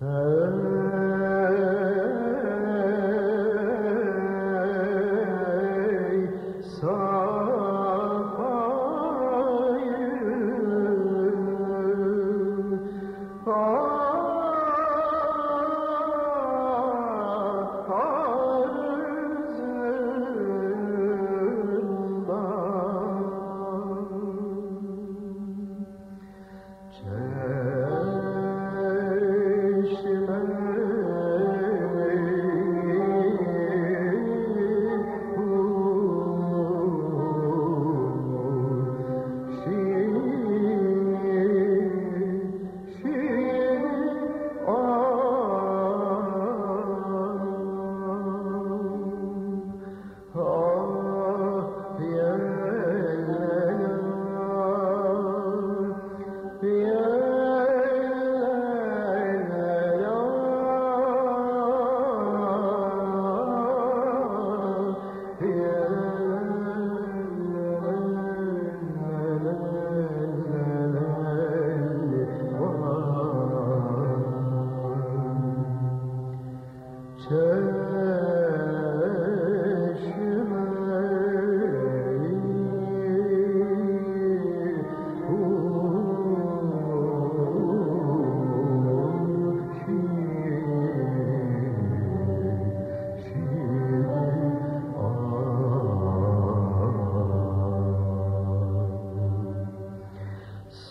嗯。